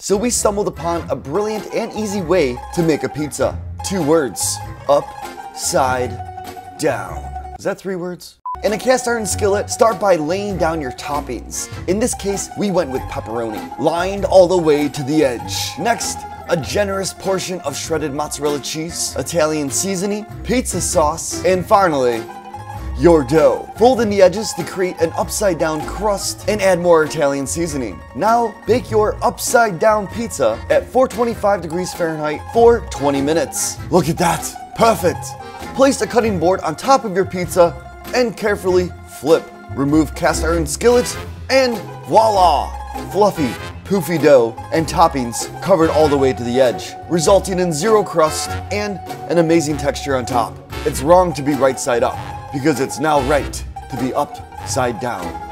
So we stumbled upon a brilliant and easy way to make a pizza. Two words, upside down. Is that three words? In a cast iron skillet, start by laying down your toppings. In this case, we went with pepperoni, lined all the way to the edge. Next, a generous portion of shredded mozzarella cheese, Italian seasoning, pizza sauce, and finally, your dough. Fold in the edges to create an upside down crust and add more Italian seasoning. Now, bake your upside down pizza at 425 degrees Fahrenheit for 20 minutes. Look at that, perfect. Place a cutting board on top of your pizza and carefully flip. Remove cast iron skillet and voila! Fluffy, poofy dough and toppings covered all the way to the edge, resulting in zero crust and an amazing texture on top. It's wrong to be right side up because it's now right to be upside down.